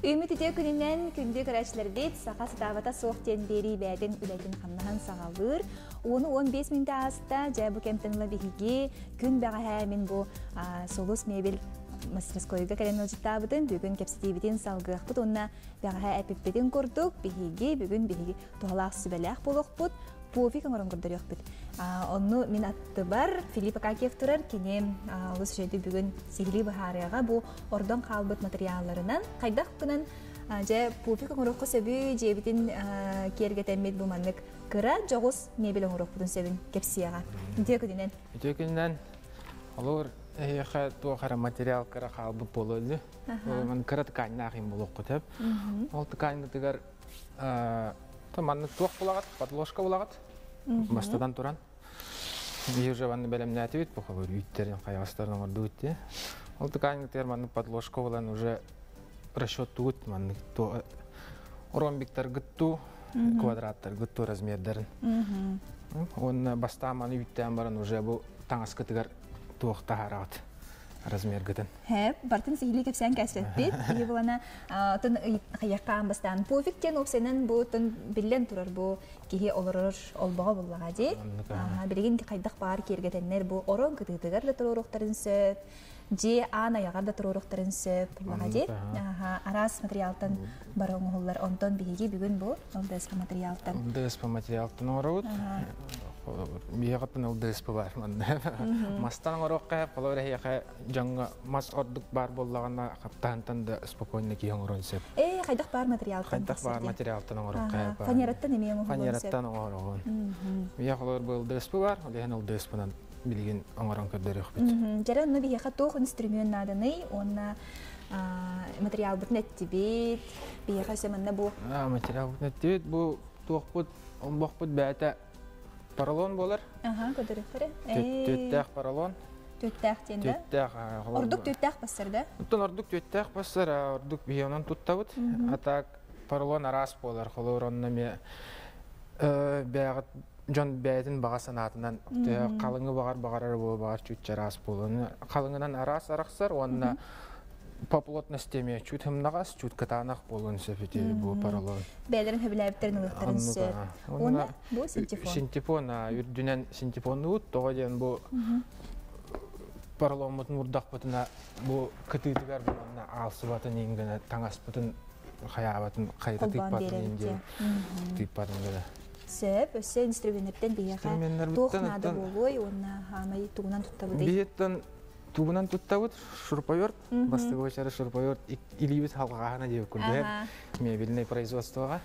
Үміт үте күнінен күнді көрәшілербет сақа сытабата соқтен бері бәдін үләтін қамнахан сағалыр. Оны 15 минуты аста жай бұ кемтіңлі бігіге күн бәға хәмін бұ солус мебел мастерскойга кэлен ылжыттаабытын бүгүн кепситиибитин салгыахпыт онна бэҕэһэ эпиппитин курдук биһиги бүгүн биһиги туһалаах сүбэлээх болохпут пуфик оҥорон көрдөрүөхпүт онну мин атты бар филипп акакиев турар кини улус жөйдү бүгүн сихили бахарыга бу ордон каалбыт материалларынан кайдах кынан же пуфик оҥорохко сөбү киэргетеммит бу маннык кыра жогус мебель оҥорохпутун сөбүн кепсияга интиэ күнүнен Үтөкүннән олор эйха туохара материал кара халбы бололу. Ман кара ткань нахим болок көтөп. Ол ткань тигер то манны туох булагат, подложка булагат. Бастадан туран. Бир же ванны белем нәтибит бу хабар үйттерин каягастарын орду үтте. Ол тигер манны подложка булан уже расчет тут манны то ромбиктер гытту квадраттар гытту размердерин. Он баста маны үттен баран уже бу таңаскы тигер туохта харагат размер гытын. Хэ, бартын сихили кепсен кәсретпит. Ие булана тын хаяккан бастан пуфиктен опсенен бу тын биллен турар бу кихи олорор олбага буллага ди. Билеген кайдак бар кергетеннер бу орон кытыгар да сөп. Же ана ягар да сөп буллага ди. Арас материалтан бароң холлар онтон биги бүгүн бу олдес материалтан. Олдес материалтан. Биягатын ылдыс бар мастан орокка полоре яка жаңга мас ордук бар боллагана каптантан да спокойно ки оңорон сеп э кайдак бар материал кайдак бар материалтан бар фанераттан эме оңорон фанераттан оңорон бия холор был дыс бар олен ылдыс банан билген оңорон көрдөрөк бит. Жара ну бияка тох инструмент наданы онна материал бут неттибит бияка семенне бу. Материал бут неттибит бу туокпут омбокпут бәтә поролон болар. Ага, көдөрөктөрө. Төттәк поролон. Төттәк тенде. Төттәк. Ордук төттәк бассар да? Тон ордук төттәк бассар, ордук бионан туттабыт. Атак поролон арас болар. Холоронна ме бәгат жон бәйтин баға санатынан қалыңы бағар бағарар бу бағар чүтчә арас болон. Қалыңынан арас араксар, онна по плотностями чуть хымнагас, чуть катанах болон сефите бу поролон. Бәлерин хөбиләбиттерин ылыктарын сөп. Оны бу синтепон. Синтепон, үрдүнен синтепон ут, тога ден бу поролон мутун урдак бутуна бу кытыдыгар бутуна алсы батын ингене таңас бутун хаябатын кайта тык батын инде. Тык батын гыда. Сөп, өсө инструменттен бияка тохнады болой, онна хамай тугунан туттабыды. Биеттен тугунан туттабыт шурпайор, бастыгы бачары шурпайор илибит халгахана деп күлдер. Мебельный производствоға.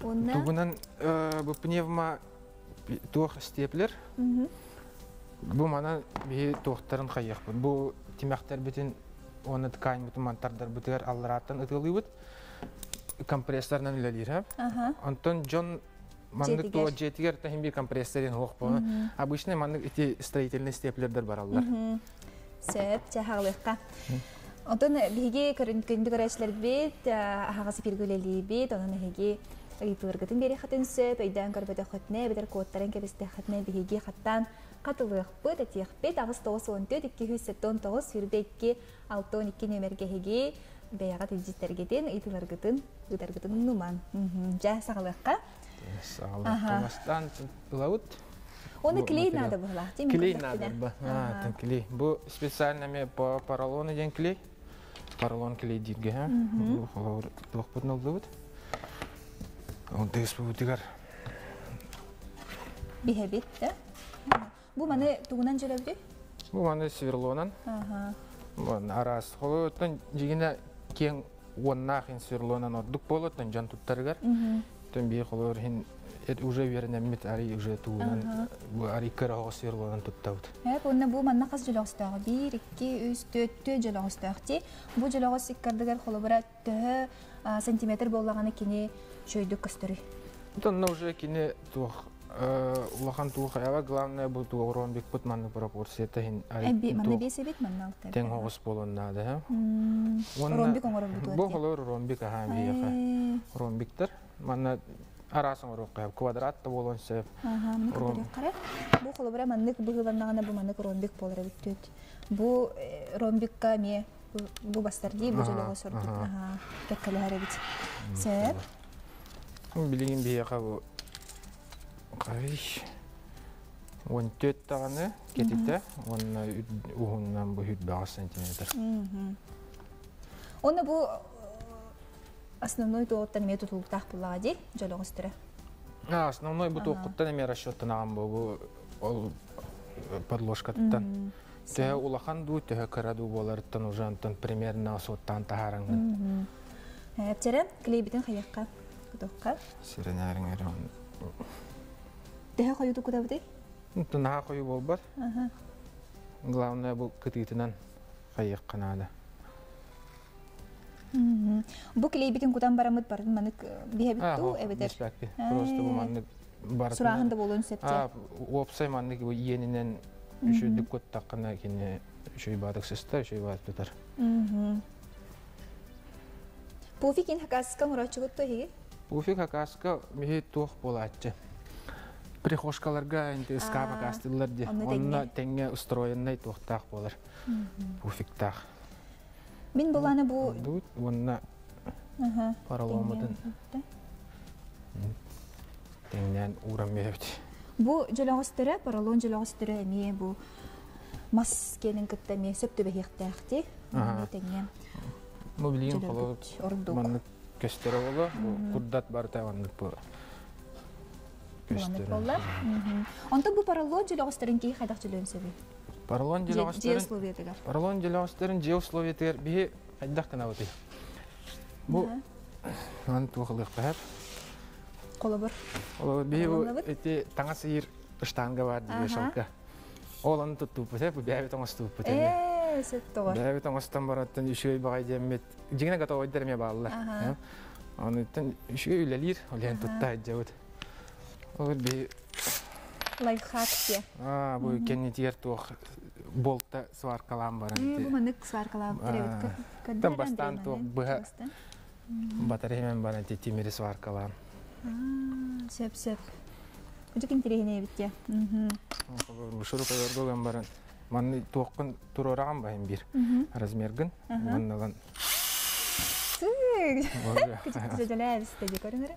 Тугунан бу пневма туох степлер. Бу мана би туохтарын хайяк. Бу тимяктар битин оны ткань бутун мантардар бутер аллараттан ытылыбыт. Компрессорнан лелир, Антон Джон мандык то жетигер тахим бир компрессорин хох по. Обычно мандык эти строительный степлердер бар аллар. Сөп, жахалыкка. Онтон биги көрүнкүндү көрөчлөр бит, хагасы фиргүлели бит, онун ыйтылыргытын бери хатын сөп, өйдөн көрбөдө хотне, бедер кодтарын кебесте хатне биги хаттан этих бит агыс тоос он төт икки хүс сеттон фирбекки алтон икки нөмерге хеги бэягат илжиттерgetен ыйтылыргытын ыдаргытын нуман. Жа сагалыкка. Сагалыктан ылаут. Оны клей надо было. Клей надо было. Клей. Бу специально ме по поролону ден клей. Поролон клей дирге, ха. Бу хавар тук путнал дубут. Он тигар. Бихебит, да? Бу маны тугунан жөлөбдү? Бу маны сверлонан. Арас холотон жигине кен оннахин сверлонан ордук болотон жан туттаргар. Тен би холор хин эт уже верне мит ари уже бу ари туттабыт. Э, онна бу манна кас жөлөстөгө 1 2 3 4 4 жөлөстөгти. Бу холобара 2 сантиметр боллаганы кини чөйдүк көстөрү. Уже кини тух улахан тух ава главное бу ту урон бик пут манны пропорцията хин ари. Э, манна бесе бит алты. Болонна да. Ромбик оңорон. Бу холор ромбик ха бияха. Ромбиктер манна арасын квадрат болон сеп. Көрөк кара. Бу холобра маннык быгыланнагана бу маннык ромбик болор биттет. Бу ромбикка ме Бу- Бу бастарди, жолого. Кеккеле. Сеп. Билигин бу кай он төт онна багы сантиметр. Оны бу э, основной туоттан метод тулуктах буллага ди, жолого стыра. А, основной бу Ага. тоққыттан эме расчеттанаган бу бу ол подложкаттан. Тэ улахан ду тэ караду боларыттан примерно соттан. Сиренәрин эрен. Тэхэ койду кудабыты? Тына кою болбар. Главное бу кытытынан кайык канада. Мгм. Бу клейбитин кудан барамыт барын А, эбетер. беспекти. Просто бу Э, манны бар. Сурагында болуун септе. А, опсай манны бу иенинен үшөйдүк кот таккана кине үшөй бадык сыста, үшөй бадык тутар. Мгм. Пуфикин хакаска мурачыгытты хиги? Уфик акаска михи туох болааччы. Прихошкаларга инде скаба А, кастылар онны Онна теңге устроенный туохтаах болар. Уфиктаах. Мин буланы бу Дут, онна Ага. параломудын теңнен урам. Бу жолоғыстыры, паралон жолоғыстыры эми бу мас кенин кытта ме. Теңе Бу билген коло жолоғыт ордук. манны боло. Курдат бар таванны бу. Буланы Көстере. болла. Мгм. Онто бу паралон жолоғыстырын ки хайдак жолон себи. Паралон Же желагастарын условиятыгар. Паралон же кана бути. Бу ан туохлык бап. Колобур. Ол эти ыштанга бар шалка. Туттуп бу бу бәбе туп бу Э. Бәбе бараттан үшөй багай демет. Жигине гата ойдер ме балла. Аха. Аны тен үшөй үлелир, олен тутта жабыт. Ол би Лайфхак те. а бу кеннетер туох болта сваркалам Бу баран. манык сваркалап А, теребит. там бастан туох быха батареямен баран те тимери сваркалам. Сеп сеп. Битте. Баран. Манны. Размергін. Жолай бисте көрүнөр.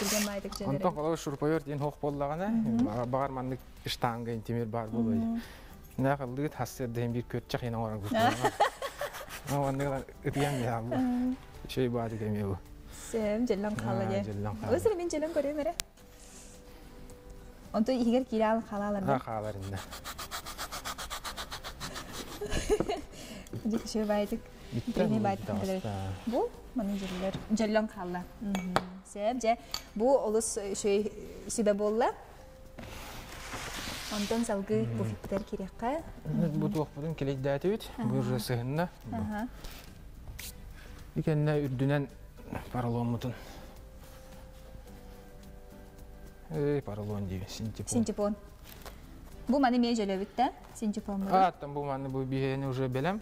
Кирген майдык Онтон жолой. коло шурпайор ден хок боллагана. Багар манны штанга интимер бар болой. На кылдыгыт хассер ден бир көтчак ена оран күтүлгөн. А ванны ытыян я бу. Шей баады деме бу. Сэм желлон калла А, же. Өзүр мен желлон көрөмөр. Онто игер кирал халалар. А халарында. Жик шö байдык. Биrini байдык кылыр. Бу маны жерлер желлон калла. Сэм же бу олус шö сүбө болла. Онтон салгы бу фиктер кирекка. Бу туокпудун келейдәти бит. Бу уже сыгынна. Икенне үрдүнен параломутун. Паралон дейби, синтепон. Синтепон. Бу маны мен жөлөбүт да? Синтепон бу. А, там бу манны бу бихени уже белем.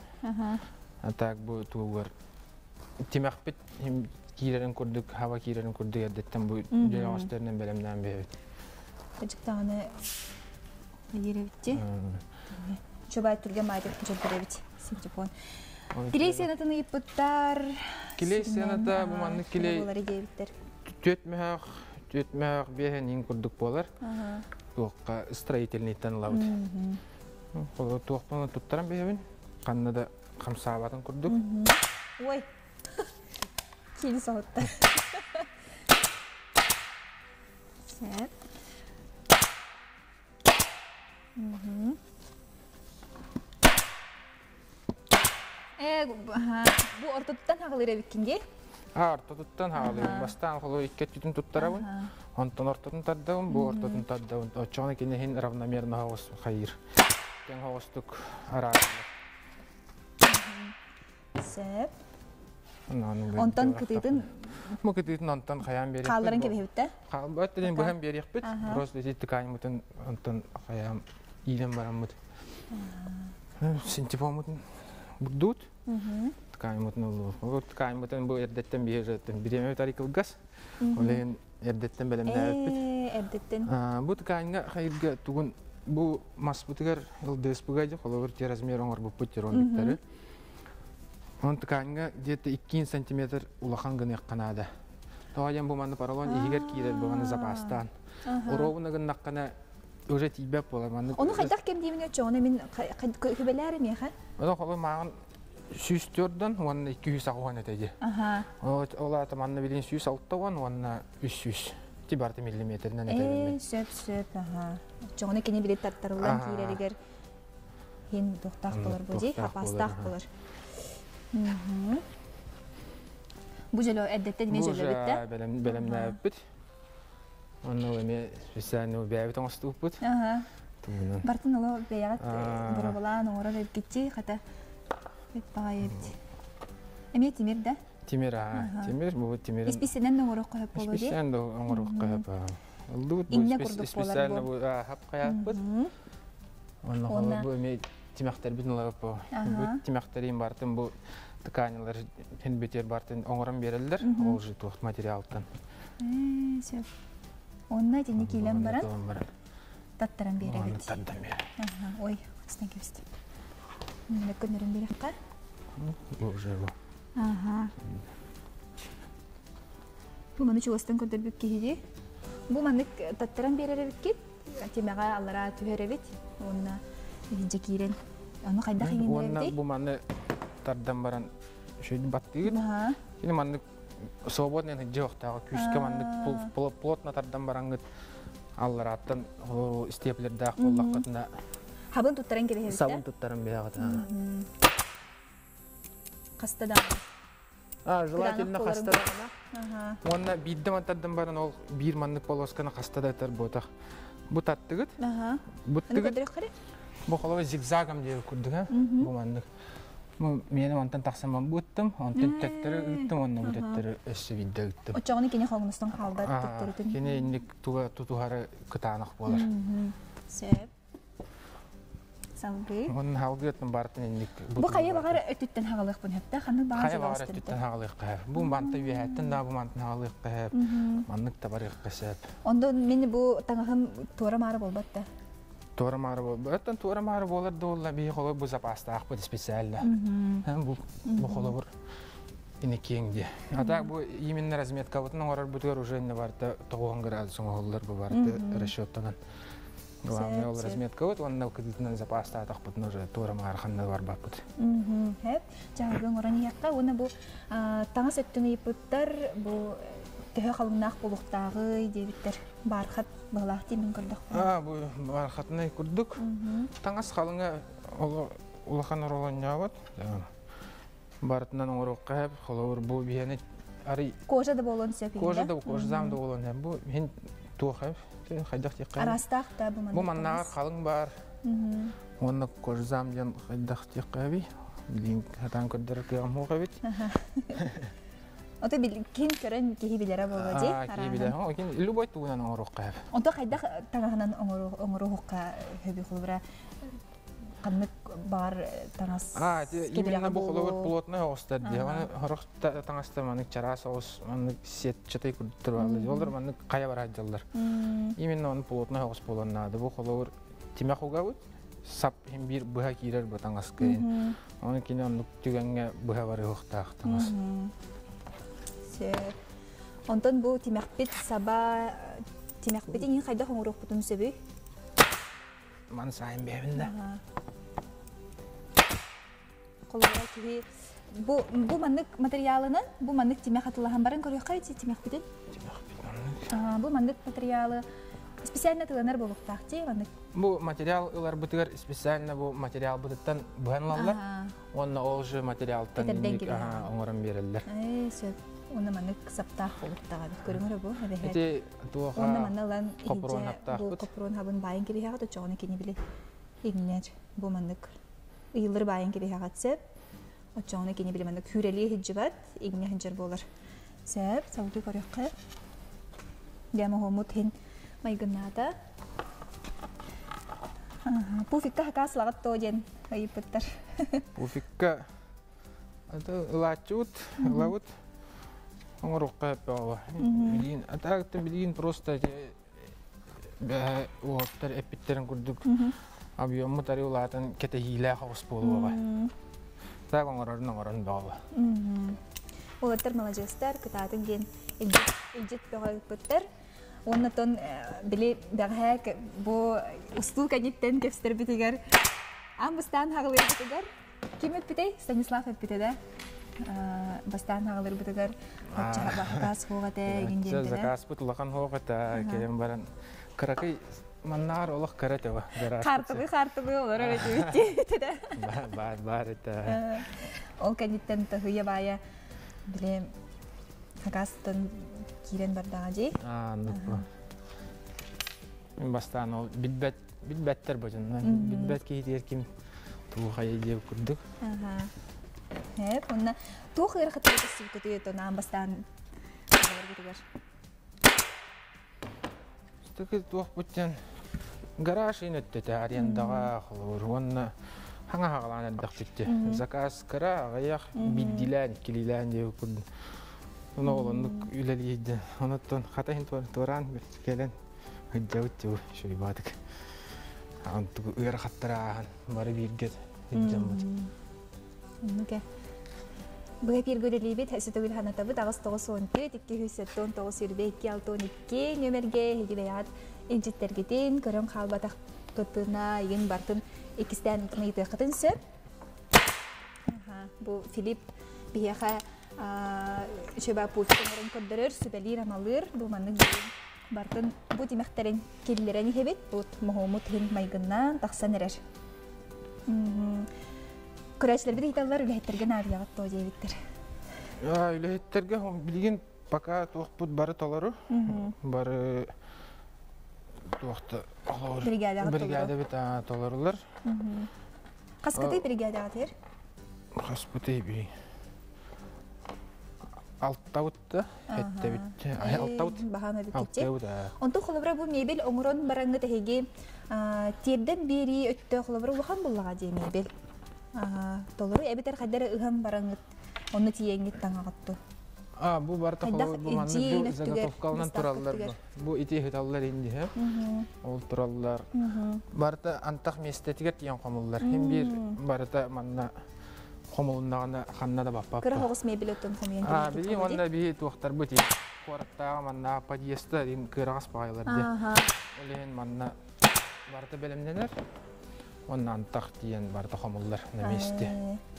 Так бу тугар. Тимакпит кирерин курдук, хава кирерин курдук эдеттен бу Мгм. жолоостеринен белемден бебит. Ажыктаганы еребитти. Чобай түрген майдык жөлдөрөбүт. Синтепон. Килей сенатын ыйыппыттар. Килей сената бу манны килей бехенин курдук болар. Лабыт. Бебин. Каннада камсаабатын курдук. Мгм. Ой. Сәп. Мгм. Э, бу- ортотуттан хағылыр эбиккинге? А, ортотуттан хаалы. Аха. Бастан холо иккет түтүн туттарабын. Аха. Онтон ортотун тардабын, бу ортотун тардабын. Равномерно хайыр. Араарында. Сәп. Онтон кытыытын Му кытыытын онтон кебехебитте? Қалбат деден бұхам берек бит. Аха. Просто зитті каймытын онтон хаям илен барамыт. Синтепомытын бурдут. Мгм. Ткаймытын олу. Ол ткаймытын бу эрдеттен бейежеттен. Биреме тарикылгас. Олен эрдеттен. Э, эрдеттен. Бу ткайнга хайырга тугун бу мас бутыгар ылдыс бугайды холовыр те размер оңор бу путер он биттары. Он тканьга где-то 2 сантиметр улахан гыны канада. Тоян бу маны поролон игер маны запастан. Уровна гыннаккана уже тибеп бола маны. Оны хайдах кем деймин өчө, оны мен көбеләре меха. Оны холы маған сүйістерден, оны 200 ағуан етеді. Аха. Ола таманны билин сүйіс алттауан, оны 300 тибарты миллиметрінен Э, етеді. сөп аха. Кене хен болар болар, болар. Бу жоло әдетте неме жоло битте? Бәлемнә өппіт. Оны өме специально бәйбіт оңысты өппіт. Аха. Тумынан. Бартын оло беягат Аа. бурабалан оңора деп кетти, хата. Бит ебди. Эме тимир да? Тимир, а, Аха. коюп болу ди. Специально хап эме тимақтар бітін лап бұл. Аха. Бұл тимақтарин бартын бұл тканилар хен бетер бартын оңырын берілдер. Мгм. Ол жы туғыт материалтан. Э. Онна тени килен баран, таттаран беребит. таддан бер. Ага, ой, астан кебисти. Мына көнөрүн берекка. Бұл жы бұл. Ага. Бу маны чугастан көндөрбүк киһиди. Бу маны таттаран береребит кит. Темега аллара түһөребит. Онна хинже кирен. Аны кайда Онна хиңин бұл маны тардан баран шөйді баттығыт. Ага. Кені манны свободный жоқтағы күшке Аа. манны плотно тардан бараңыт. Аллар аттан степлерді ақ боллаққытына Хабын туттаран кебехебит. сабын туттарын бияғыт. Кастада. А, желательно хаста. Ага. Онна бидді мантардан баран ол бир маннык полосканы хастада тар ботақ. Бұ таттығыт, Ага. Аны бұттығыт, көндөрөк каре. бұ қолығы зигзагам деп күрдіг, а? Мгм. Бұ маннык. Бұ мені онтан тақсаман бұттым, онтан тәктері үттім, онна бұ Аха. тәктері өссі бидді үттім. Очоғыны кене қалдар туттырытын. Кені инник туға тутухары кытанақ болар. Сөп. Салгы. Onun halgıtın bartın indik. Бу кайы багар өтүттен хагалык бун хепте, ханы багар Кая багар түттен хағылық қайып. Бұл манты үйәттін да бұл мантын қайып. Табарық. Онда туара мары болбатта. Туара мары бол. Өттен туара мары болар да олла қолы бұл запаста ақ бұл специально. Бұл бұл қолы бұр. Инекеңде. А так бұл именно разметка бұтын оңарар бұтығар уже не барда 9 градус оңғылар бұл барды расчеттанан. Главное ол Сәп, сәп. разметка бұт, оның кредитінің запаста атақ бұтын уже туара мары қанды бар бап бұт. Хеп, жагын оран якка, уна бу таңа сөттүн ыйпыттар, бу төһө халыңнах булуктагы дебиттер бархат былах тимин көрдөх. А, бұл барқатыны күрдік. Таңас қалыңа улахан. Бартынан оңырық қайып, қолауыр бұл бияны ары Кожа да болон сөп. кожа да кожа замда болан hem bu hen туқайып қайдақ тек. Арастах та бу Бұл маннағар қалың бар. Оны кожа зам ден қайдақ тек қайып. Билин хатан көддір кыям хоқайып. Ото бил ким көрөн киһи билере боло ди. А, кейбіле. О, любой кайда оңору хулбра каннык бар таңас. А, те- именно қолауыр болу. плотный оғыстар де. Хорық таңаста манык чара соғыс, манык сет чатай күрттір балы. Олар манык қая бар айдалар. М, Именно он плотный оғыс боланады. Бұл қолауыр тимақ угавыт. Сап hem bir бұға кирер түгенге Онтон бу тимәкпит саба тимәкпит ин кайда хоңорук бутун сөбү. Ман сайын бәбінде. Колора киһи бу бу маннык материалынан бу маннык тимәк хатылахан барын көрөк кайты тимәкпитин. Аа, бу маннык материалы специально тыланар болуктак ти маннык. Бұл материал ылар бұтығар специально бұл материал бұтыттан бұғанлалар. Ага. Онна ол же материалтан берілдер. Ай, сөп. Маннык саптах болуктага бит көрүңөр бу. Эти манналан копрон бу копрон хабын байын киби хагат кини биле. Игнер бу. Ыйлыр байын киби хагат сеп. Кини биле хүрели хиджибат, игне хинжер болар. Сеп, сауды. Дема хомут хин майгынада. Ага, Бу фикка хакас лагат тоjen айыпыттар. Буфикка это лачут, лавут просто тари кете хиле хавыс болуға. Так оңорорун оңорон молодежьтар кытатын ген илжет бөгөйпөттөр. Оннотон биле бәгәк бу устул каниттен кепстер битигер. Амбыстан. Ким эппитей? Станислав эппите да. Бастан. Хача бахтас хогате гинден да. Заказ бут лахан хогата кем баран. Каракай маннар олох каратева. Картыбы картыбы олар өтүбүтти да. Бар бар это. Ол каниттен тахыя бая биле хагастан кирен бардага жей. А. Мен бастан ол бидбет бидбеттер бөтөн. Бидбет кейтер ким туха идея курдук. Ага. Онна тух ырхатыр кысып көтү то нам бастан. Бергер. Стык тух бүттен гараж инеттете арендага холор. Онна хаңа хагалан эддак битти. Заказ кара деп үлелийди. Онуттан хатахин туран келен хыджабыт бары биргет. Быга пир көрелибит хэсэ төгүл ханатабы икки алтон икки нөмерге халбатак тотына иген бартын икистен мыйты кытын сөп. Бу Филипп бияха шөбә пултын көрдөрөр сүбәлир амалыр бу манны бартын таксан эрер. Көрәчләр бит италлар үләһеттерге навиягат то дебиттер. Я үләһеттерге билген пока тохпут бары толору. Бары алар. Бригада бит толорулар. Каскаты бригада тер. Хаспыты би. Алтаутта хетте бит. Алтаут. Бахана бит китте. Алтаут. Онто холобра бу мебел оңрон бараңгы теге тирден бери өттө холобра ухан буллага же мебел. Толору эбитер хаддер ыгам бараңгы. Оны тиеңгит таңагытту. А, бу барта холо бу манны бу заготовкалынан тураллар бу. Бу ити хиталлар инди һә. Ол тураллар. Барта антах местетигер тиен комуллар. Хем бир барта манна комулнагына ханна да баппа. Кыра хогус мебел өттөн комуян. А, били онда би туактар бу тиен. Кораттагы манна подъездда дин кырагас байлар ди. Олен манна барта белемнелер. Онна антах тиен барта комуллар неместе.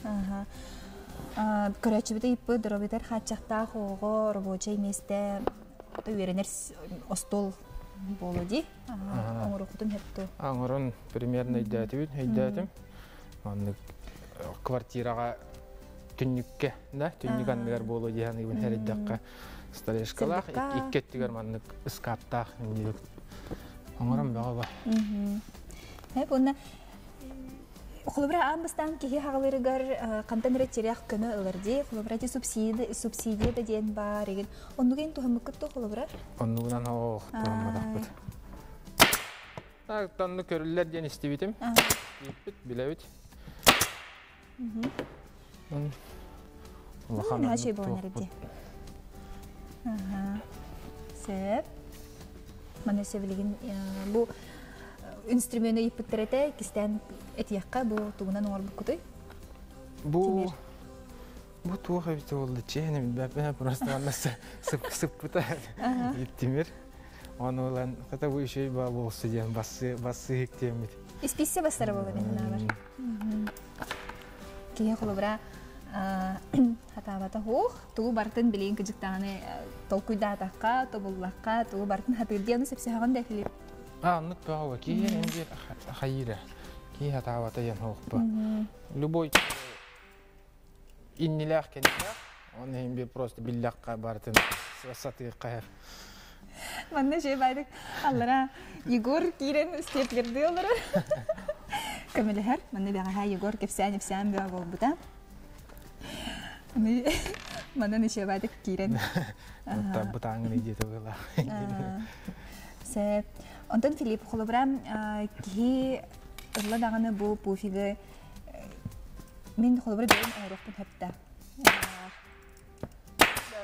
Ага. Көрәчі біті иппы дұрабитер хатчақта хоғы рабочий месте үйеренер остол болу ди. Оңыры құтын хепту. Аңырын примерно идәтибит, идәтим. Манны квартирага түннүкке, да, түннүк аннығар болу дияны ибн хәриддаққа столешкалах, Сырдыққа. иккеттігер манны ыскаптақ, индилік. Аңырын бәға ба. Онна Холобра амбастан кихи хагалырыгар кантан реттерях көмө ылырди. Холобра де субсидия субсидия да ден бар еген. Оннуген тухамыккыт то холобра. Оннугунан оқ, туамадақпыт. Так, танны көрілер ден істебитім. Еппіт, біләбіт. Ха şey bu nerede? Aha. Sep. Инструменту иппеттерете кистен этиякка бу тугунан оңор букутой. Бу. Бу туға бит ол чехне бәпе просто аны сып сып бута. Тимир. Оны олан ката бу еще ба болсы ден басы басы хиктем бит. Исписсе бастара болу мен набар. Кие холобра хатабата хух тугу бартын билин кыжыктааны толкуйда атакка тобуллакка тугу бартын хатырдияны сепсе хаган да филип. А, ну то ки энди хайра. Ки хата вата ян хоппа. Любой кенилах. Он просто бартын. Манна şey байдык аллара Егор кирен степлерди. Манна Егор болбута. Байдык кирен. Онтон Филипп холобрам ки ырла даганы бу пуфиге мен холобра бен орохтун хепта.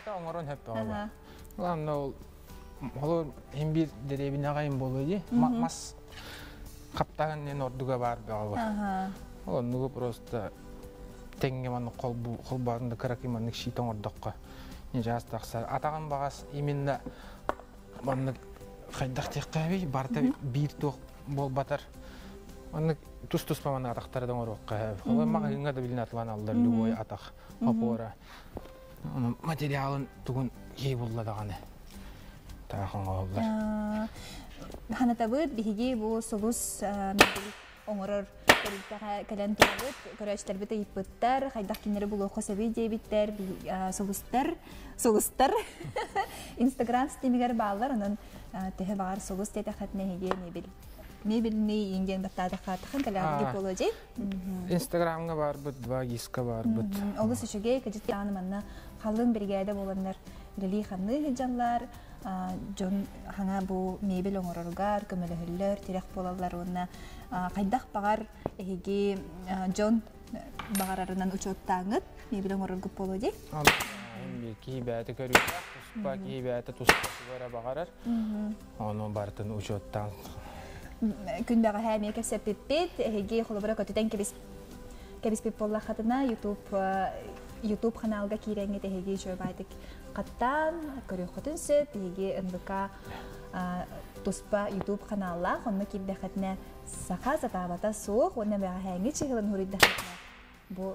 Та оңорон хеп баа. Ага. Ладно, ол холор эм бир деребин агайын болу ди. Мас каптаган нен ордуга бар баа. Ага. Онугу просто теңге манны қолбарында кырак иманнык шитон ордокко не жас тақсар атаған бағас именно манны хайдах теккаби барта бир тох бол батар. Манны тус тус маманы атактардан орокка хола магыңа да билин атлан алдар любой атак опора материалын тугун кей булла даганы. Таахан олдар ханатабыт биһиги бу солус оңорор кэлэн туабыт көрөчтөрбүт ыйыппыттар хайдах кинери булуохо сөбүй диэбиттер солустар солустар. Инстаграм стимигер баалар онон төһө баар солус тете хатнеһиге мебил мебильный инген баттаада хатахан калааги боложи инстаграмга барбыт два гиска барбыт олус үшүге кэжит тааны манна халын бригада боланнар. Лили ханны хыджаллар жон хаңа бу мебель оңороргар көмөлөһөллөр тирэх болалар уонна. Кайдах багар эһиги жон багарарынан учеттааңыт мебель оңороргуп болоди кии бәті көрүлөр туспа кии бәті туспа сугара багарар ону бартын учеттаан күн бага хәме кәсәппит эһиги холобора көтүтен кебис кебиспит боллахатына ютуб ютуб каналга киреңге теһиги шөбайтык каттан теһиги НВК туспа ютуб каналла саха сатабата суох онна бага хәңги чыгылын хуриддәхәтнә бу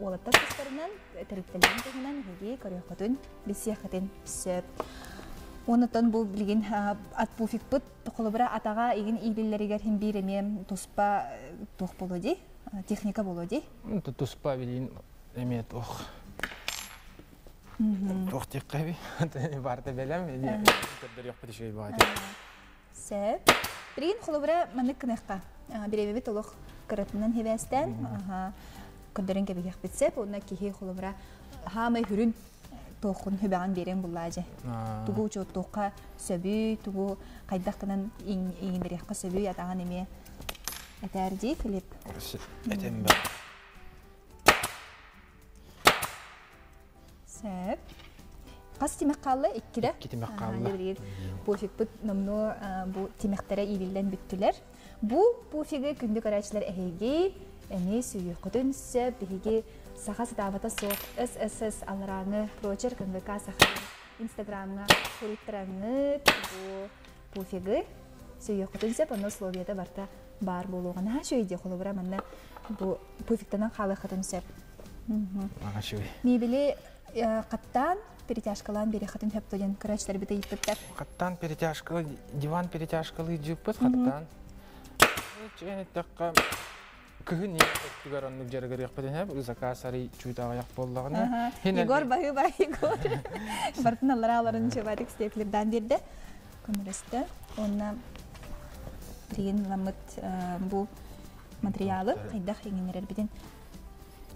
уолаттар кыстарынан тәриттелен тегенен теһиги көрөхөтүн бисияхәтен сөп Онытон бу билген ат пуфик пыт холобра атага иген илиллеригер хим биреме туспа тух болоди техника болоди. Туспа билин эме тух. Тух тек каби. Барта белем. Көрдөр Сәп. Билген холобра маны кыныкка. Биреме бит олох кыратынан хебестен. Аха. Көрдөрен кебегек битсеп, онна кихи холобра хамай хүрүн тоохун хүбәган берен буллаажы. Тугу чоттуққа сөбүй, тугу қайдақтанан иңіндерекқа сөбүй атаған еме әтәрді Филипп. Әтем бә. Сөп. Қас тимек қалы, иккілі? Икки тимек қалы. Буфик бұт номну бу тимектері илілден бүттілер. Бу буфигі күнді қарачылар әйге, әне сүйі құтын сөп, бігі саха сатабата соқ ССС алраңы прочер КНВК саха инстаграмга хуриттараңы бу буфиги сүйе хотунсеп оно словията барта бар болугана ха шөйде холобра манна бу буфиктанан халы хотунсеп Ага шөй. Мебели каттан перетяжкалан бери хатын хептоген кырачлар бите иппеттер. Каттан перетяжкалы диван перетяжкалы жуппыт каттан. Чене такка кыһын не түгәр онны жәргәр яқпаден һәм заказ ари чуйтага яқ боллагына. Егор баһы баһы Егор. Бартын аллар аларын чебатик степлердан бирде. Көмөрөстө. Онна деген ламыт бу материалы кайдах еңенерер битен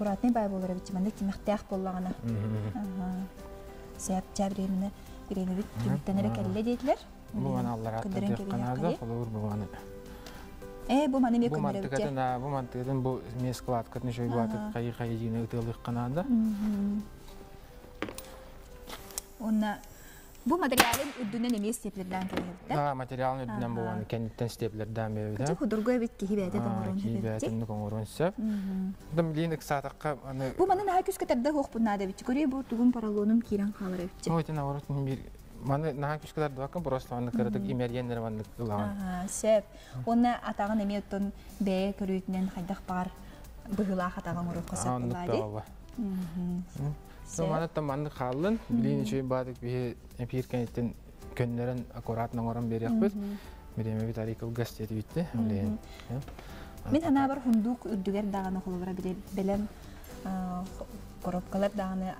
аккуратный бай болар бит мында тимехтях боллагана. Сөп жабремине бирене бит. Бу аны аллар атты холур. Э, бу маны мекем Бу бу мантыгатын бу мескалат кытны кайы кайы канада. Онна бу материалын үддүнен эмес степлерден келебит. Да, материалын үддүнен аны кенттен степлерден бебит. Кычы худургой бит ки хибете тоңорун хибете. Хибете тоңорун сеп. Дым линик сатакка аны Бу маны наа күскөтөрдө хок бунада бит. Көрү бу тугун паралонум кирен калыр бит. Ой, тена оротун бир Маны наа күскөтөр дакын просто аны кырдык имергеннер ванны кылаган. Ага, сеп. Онна атаган эме оттон бе көрүтүнен хайдах бар быгыла хатаган уру косап булади. Маны таманды халын, билин чөй бадык бие эпиркенеттен көннөрөн аккуратно орон берекпиз. Биреме бит арикыл газ тети битти. Мен хана бар хундук үрдүгер даганы холобра белем коробкалар даганы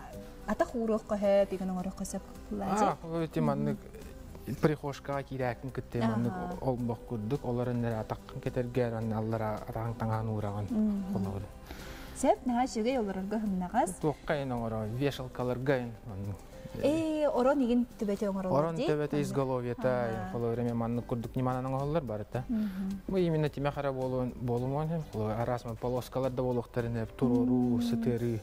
ата хурук кахэ биген орок касап А, ол ти манны прихошкага кирääкин кытте маннык Ага. олбох курдук оларын нера атаккын кетергер ан аллара араң таңаан уураган Сәп наһа шүгә ялларга хымнагас. туоккайын оңоро вешалкаларгайын Э, орон igen төбәтә оңоролар орон тебете изголовьята Ага. холо время маннык курдук ниманан оңоллар бар да бу именно тиме болуун болумон хем холо арасма полоскаларда болуктарын эп турору сытыры.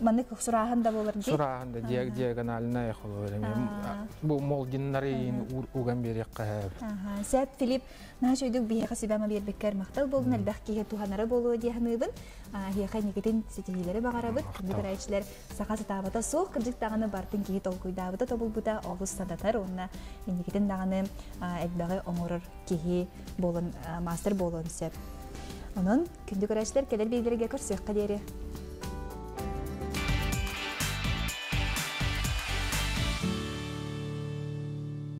Маны сурахан да болар ди. сураагында диагоналына холо время Ага. бу молдиннарын уган берек каһап Аха, Сәп Филипп наһа шөйдүк бие хасыбама бербеккер мактал болдун әлбәх киһе туханары болуы диһаныбын. А хиэхэ никетин сетилери багарабыт. Мактал. Биграйчлар саха сатабата суох кырдык таганы бартын киһи толкуйдабыта тобулбута олус садатар онна никетин даганы әлбәгы оңорор киһи болон а, мастер болон сәп. Онон күндүк көрәчләр келер билдерге көрсөк кадери.